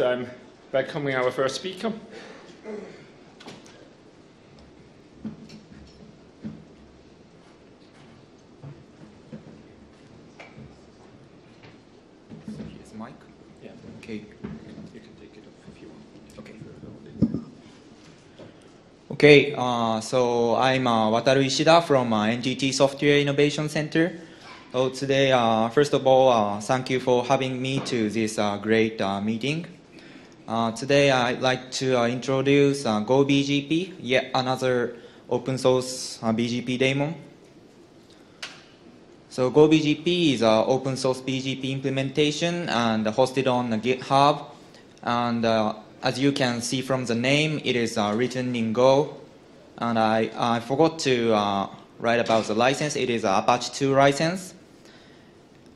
that, I'm welcoming our first speaker. Here's mic. Yeah, Okay. you can take it off if you want. Okay. Okay, uh, so I'm uh, Wataru Ishida from uh, NTT Software Innovation Center. So today, uh, first of all, uh, thank you for having me to this uh, great uh, meeting. Uh, today, I'd like to uh, introduce uh, GoBGP, yet another open source uh, BGP daemon. So GoBGP is an open source BGP implementation and hosted on GitHub. And uh, as you can see from the name, it is uh, written in Go. And I, I forgot to uh, write about the license. It is a Apache 2 license.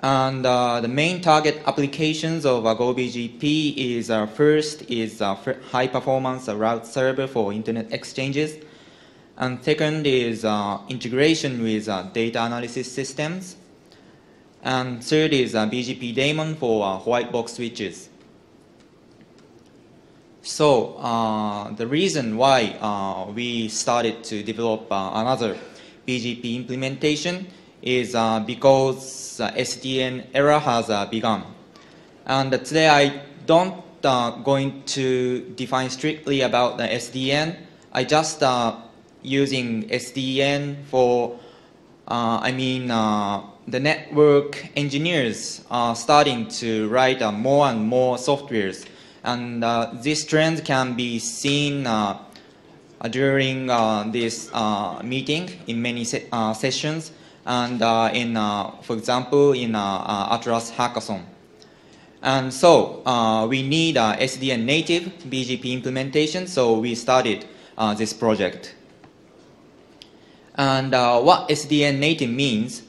And uh, the main target applications of uh, GoBGP is uh, first is uh, high performance route server for internet exchanges. And second is uh, integration with uh, data analysis systems. And third is uh, BGP daemon for white box switches. So the reason why we started to develop another BGP implementation is uh, because uh, SDN era has uh, begun. And today I don't uh, going to define strictly about the SDN. I just uh, using SDN for, I mean, the network engineers are starting to write more and more softwares. And this trend can be seen during this meeting in many se- sessions and uh, in, uh, for example, in uh, Atlas Hackathon. And so we need SDN native BGP implementation, so we started this project. And what SDN native means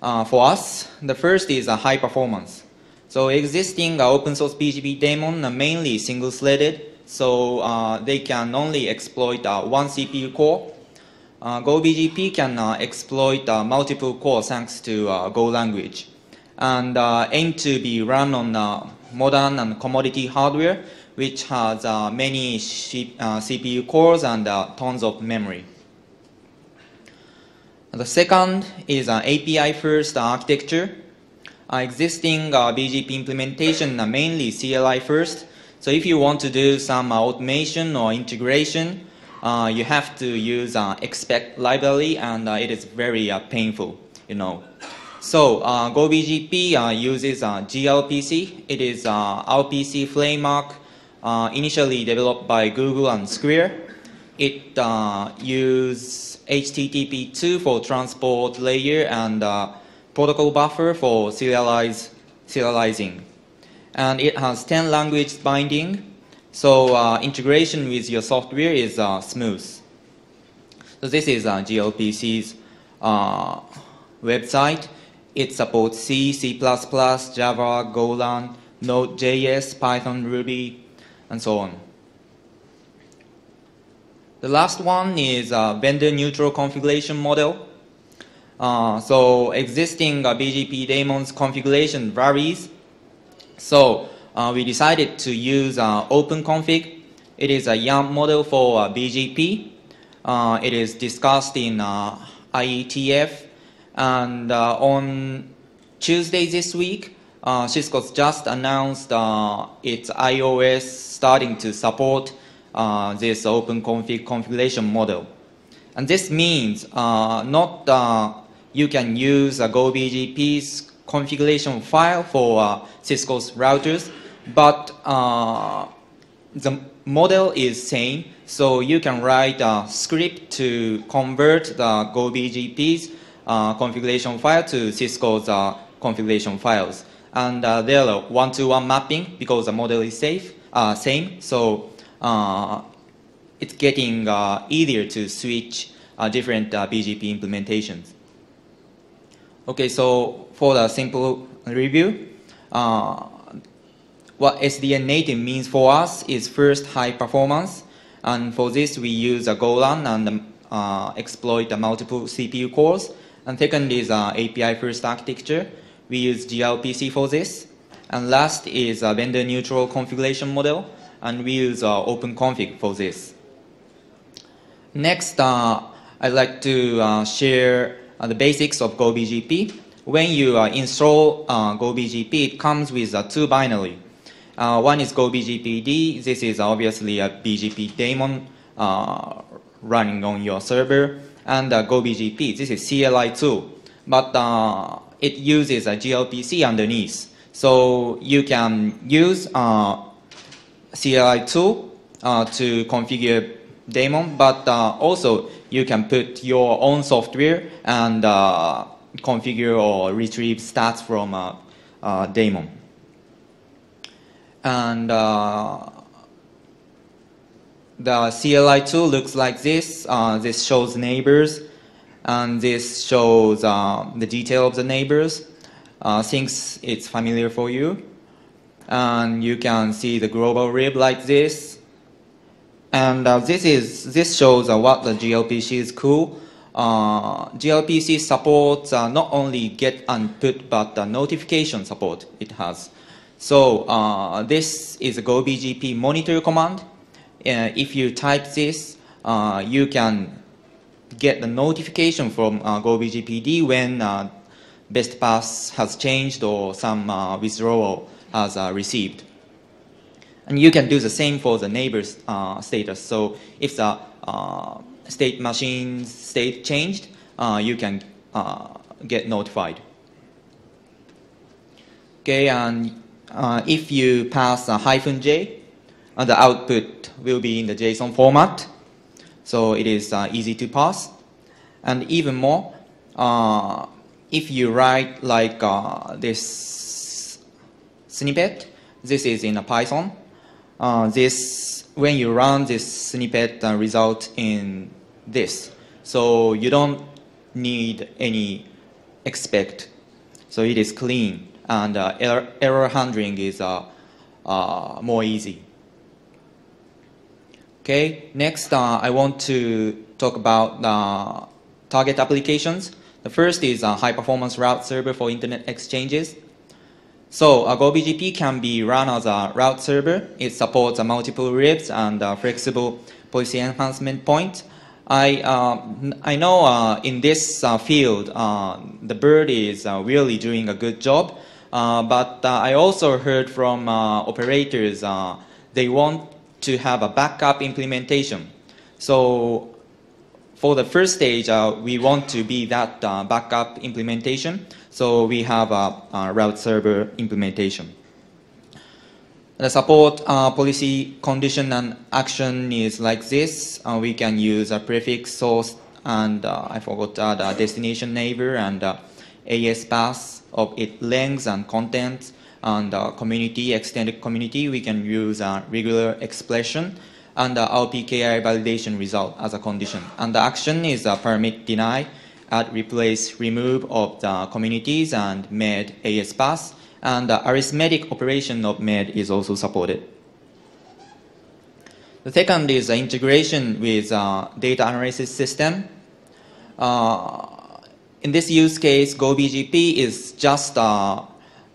for us, the first is a high performance. So existing open source BGP daemon are mainly single threaded, so uh, they can only exploit uh, one CPU core. Uh, GoBGP can uh, exploit uh, multiple cores thanks to uh, Go language and uh, aim to be run on uh, modern and commodity hardware which has many CPU cores and tons of memory. The second is an API first architecture. Existing BGP implementation are mainly CLI first. So if you want to do some automation or integration, uh, you have to use uh, expect library and uh, it is very uh, painful, you know. So uh, GoBGP uh, uses gRPC. It is uh, RPC framework initially developed by Google and Square. It uses HTTP2 for transport layer and protocol buffer for serialize, serializing. And it has 10 language binding, so uh, integration with your software is uh, smooth. So this is uh, gRPC's uh, website. It supports C, C++, Java, Golang, Node.js, Python, Ruby, and so on. The last one is a vendor neutral configuration model. Uh, so existing uh, BGP daemons configuration varies. So uh, we decided to use uh, OpenConfig. It is a YANG model for uh, BGP. Uh, it is discussed in uh, IETF. And uh, on Tuesday this week, uh, Cisco's just announced uh, its IOS starting to support uh, this OpenConfig configuration model. And this means uh, not uh, you can use a GoBGP's configuration file for uh, Cisco's routers, but uh, the model is same, so you can write a script to convert the GoBGP's uh, configuration file to Cisco's uh, configuration files. And uh, there are one-to-one mapping because the model is safe, uh, same, so it's getting easier to switch different BGP implementations. Okay, so for the simple review, uh, what SDN native means for us is first high performance, and for this we use a Golang and uh, exploit the multiple CPU cores. And second is uh, API first architecture. We use gRPC for this, And last is a vendor neutral configuration model, and we use uh, OpenConfig for this. Next, uh, I'd like to uh, share uh, the basics of GoBGP. When you uh, install uh, GoBGP, it comes with uh, two binary. Uh, one is GoBGPD. This is obviously a BGP daemon uh, running on your server. And uh, GoBGP, this is CLI tool. But uh, it uses a gRPC underneath. So you can use CLI2 uh, to configure daemon, but also you can put your own software and uh, configure or retrieve stats from uh, uh, daemon. And uh, the CLI tool looks like this. Uh, this shows neighbors, and this shows uh, the detail of the neighbors. Thinks it's familiar for you. And you can see the global rib like this. And uh, this is this shows uh, what the gRPC is cool. Uh, gRPC supports uh, not only get and put, but the notification support it has. So uh, this is a GoBGP monitor command. Uh, if you type this, uh, you can get the notification from GoBGPD when best path has changed or some withdrawal has received. And you can do the same for the neighbor's uh, status. So if the uh, state machine's state changed, uh, you can uh, get notified. Okay, and uh, if you pass a hyphen J, uh, the output will be in the JSON format. So it is easy to pass. And even more, if you write like this snippet, this is in a Python. Uh, this when you run this snippet uh, result in this. So you don't need any expect. So it is clean and uh, error, error handling is uh, uh, more easy. Okay, next I want to talk about the target applications. The first is a high performance route server for internet exchanges. So uh, GoBGP can be run as a route server. It supports uh, multiple ribs and uh, flexible policy enhancement point. I, uh, I know uh, in this uh, field, the bird is really doing a good job. But I also heard from operators they want to have a backup implementation. So for the first stage, we want to be that backup implementation. So we have a, a route server implementation. The support uh, policy condition and action is like this. Uh, we can use a prefix source and uh, I forgot uh, the destination neighbor and uh, AS path of its length and content and uh, community, extended community. We can use a regular expression and the RPKI validation result as a condition. And the action is a permit deny, add, replace, remove of the communities and med AS path. And the arithmetic operation of med is also supported. The second is the integration with uh, data analysis system. Uh, in this use case, GoBGP is just a,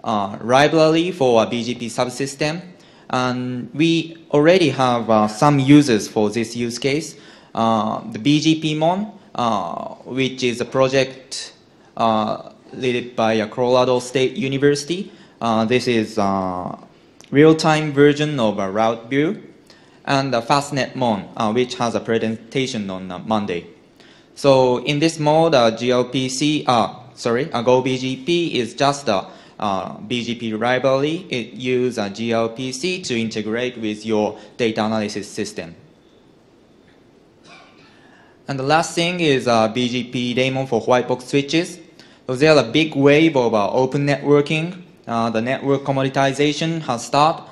a library for a BGP subsystem. And we already have uh, some users for this use case. Uh, the BGPmon, uh, which is a project uh, led by uh, Colorado State University. Uh, this is a real-time version of a route view. And the FastNetMon, uh, which has a presentation on uh, Monday. So in this mode, uh, gRPC, uh, sorry, uh, GoBGP is just a uh, BGP library. It uses a gRPC to integrate with your data analysis system. And the last thing is uh, BGP daemon for white box switches. So there's a big wave of uh, open networking. Uh, the network commoditization has started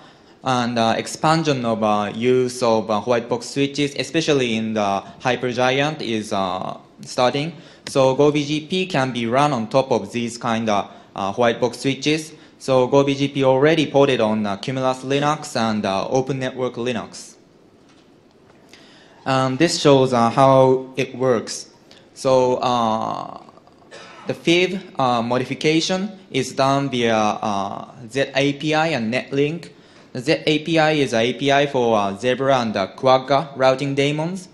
and uh, expansion of uh, use of uh, white box switches, especially in the hypergiant, is uh, starting. So GoBGP can be run on top of these kind of uh, white box switches. So GoBGP already ported on uh, Cumulus Linux and Open Network Linux. And this shows uh, how it works. So uh, the FIB uh, modification is done via uh, ZAPI and NetLink. The ZAPI is an API for uh, Zebra and uh, Quagga routing daemons,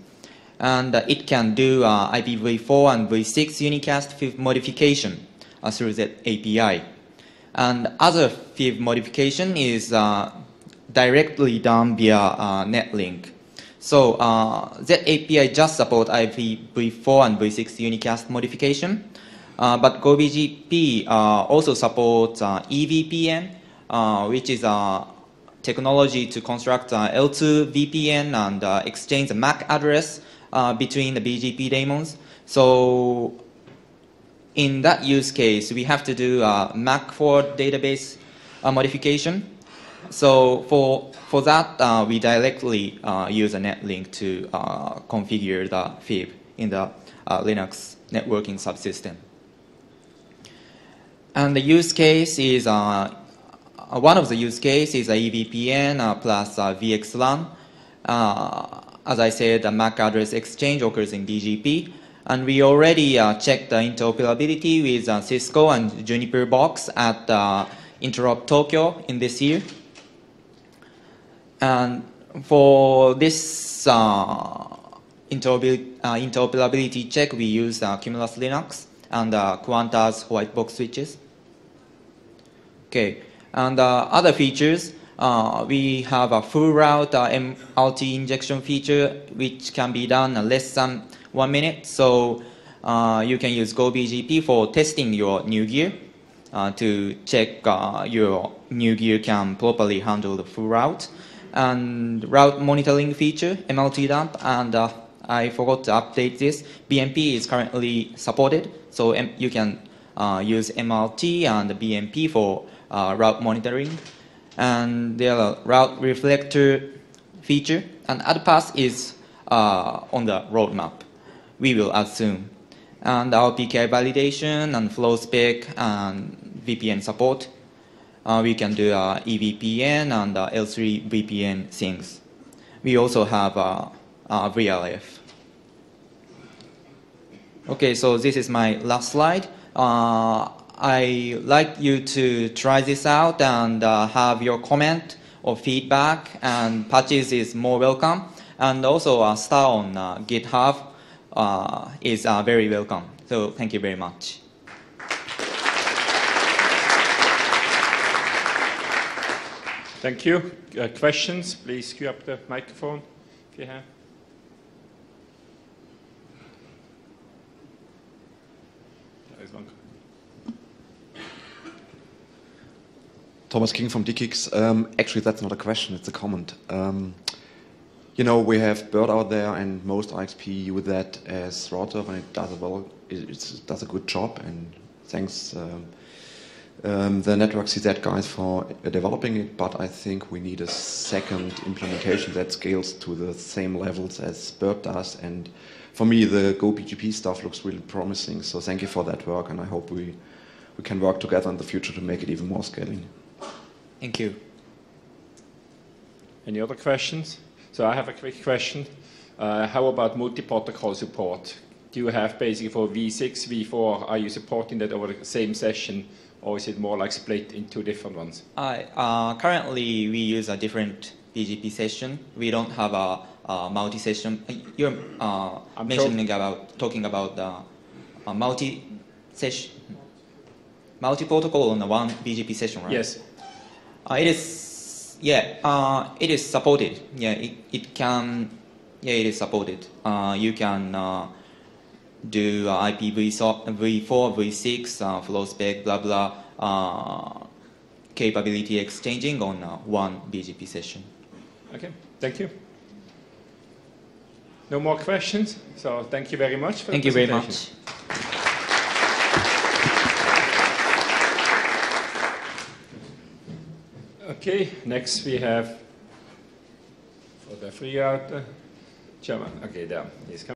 and uh, it can do uh, IPv4 and v6 unicast FIB modification through that API. And other FIB modification is directly done via NetLink. So uh, that API just support IPv4 and v6 unicast modification, uh, but GoBGP uh, also supports uh, EVPN, uh, which is a technology to construct uh, L2 VPN and uh, exchange the MAC address between the BGP daemons. So in that use case, we have to do a MAC for database modification. So for, for that, uh, we directly uh, use a netlink to uh, configure the FIB in the uh, Linux networking subsystem. And the use case is, uh, uh, one of the use cases is a EVPN plus VXLAN. As I said, the MAC address exchange occurs in BGP. And we already checked the interoperability with Cisco and Juniper Box at Interop Tokyo in this year. And for this uh, uh, interoperability check, we use uh, Cumulus Linux and Quanta's white box switches. Okay, and other features, uh, we have a full route uh, injection feature, which can be done in less than one minute. So uh, you can use GoBGP for testing your new gear to check your new gear can properly handle the full route. And route monitoring feature, MRT dump, and uh, I forgot to update this. BMP is currently supported, so M- you can uh, use MRT and BMP for uh, route monitoring. And there are route reflector feature, and Add-Path is uh, on the roadmap. We will add soon. And RPKI validation and flow spec and VPN support. Uh, we can do uh, EVPN and uh, L3 VPN things. We also have VRF. Okay, so this is my last slide. I like you to try this out and uh, have your comment or feedback, and patches is more welcome. And also, uh, star on uh, GitHub uh, is very welcome. So, thank you very much. Thank you. Uh, questions? Please queue up the microphone if you have. Thomas King from DE-CIX. Um, actually, that's not a question, it's a comment. Um, you know, we have Bird out there, and most IXP use that as router, and it does a well. It it's, does a good job, and thanks um, um, the Network CZ guys for developing it. But I think we need a second implementation that scales to the same levels as Bird does. And for me, the GoBGP stuff looks really promising. So thank you for that work, and I hope we we can work together in the future to make it even more scaling. Thank you. Any other questions? So I have a quick question. Uh, how about multi-protocol support? Do you have basically for V6, V4, are you supporting that over the same session, or is it more like split in two different ones? I, uh, currently, we use a different BGP session. We don't have a, a multi-session. uh, You're uh, mentioning about talking about the uh, multi-session, multi-protocol on the one BGP session, right? Yes. Uh, it is, yeah, uh, it is supported. Yeah, it, it can, yeah, it is supported. Uh, you can uh, do uh, IPv4, V4, V6, uh, flow spec, blah, blah, uh, capability exchanging on uh, one BGP session. Okay, thank you. No more questions, so thank you very much for Thank the you very much. Okay, next we have for the free out uh, German. Okay, there. He's coming.